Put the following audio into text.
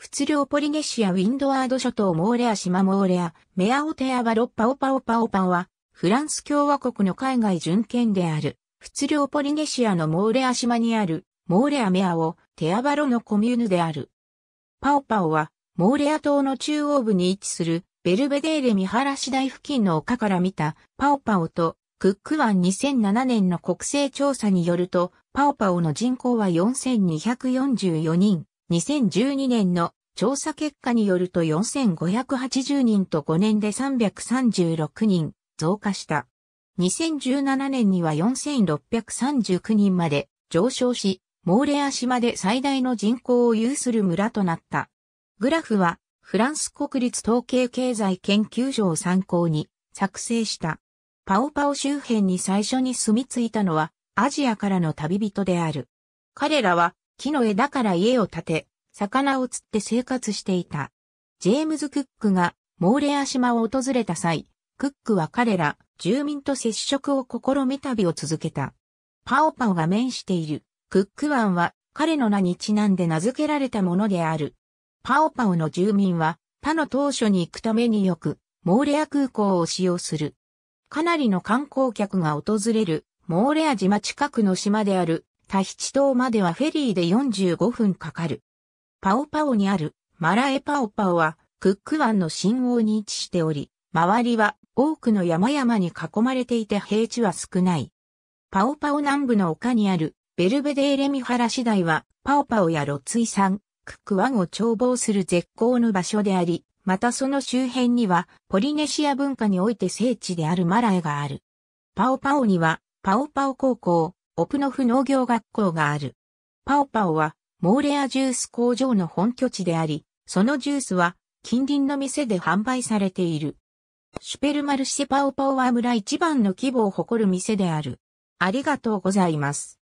仏領ポリネシアウィンドワード諸島モーレア島モーレア、メアオテアバロッパオパオパオパオは、フランス共和国の海外巡検である、仏領ポリネシアのモーレア島にある、モーレアメアオ、テアバロのコミューヌである。パオパオは、モーレア島の中央部に位置する、ベルベデーレ見晴らし台付近の丘から見た、パオパオと、クック湾2007年の国勢調査によると、パオパオの人口は4244人、2012年の調査結果によると4580人と5年で336人増加した。2017年には4639人まで上昇し、モーレア島で最大の人口を有する村となった。グラフはフランス国立統計経済研究所を参考に作成した。パオパオ周辺に最初に住み着いたのはアジアからの旅人である。彼らは木の枝から家を建て、魚を釣って生活していた。ジェームズ・クックがモーレア島を訪れた際、クックは彼ら住民と接触を試み旅を続けた。パオパオが面しているクック湾は彼の名にちなんで名付けられたものである。パオパオの住民は他の当初に行くためによくモーレア空港を使用する。かなりの観光客が訪れるモーレア島近くの島であるタヒチ島まではフェリーで45分かかる。パオパオにあるマラエパオパオはクック湾の信号に位置しており、周りは多くの山々に囲まれていて平地は少ない。パオパオ南部の丘にあるベルベデーレミハラ市台はパオパオやロツイ山、クック湾を眺望する絶好の場所であり、またその周辺にはポリネシア文化において聖地であるマラエがある。パオパオにはパオパオ高校、オプノフ農業学校がある。パオパオはモーレアジュース工場の本拠地であり、そのジュースは近隣の店で販売されている。シュペルマルシェパオパオは村一番の規模を誇る店である。ありがとうございます。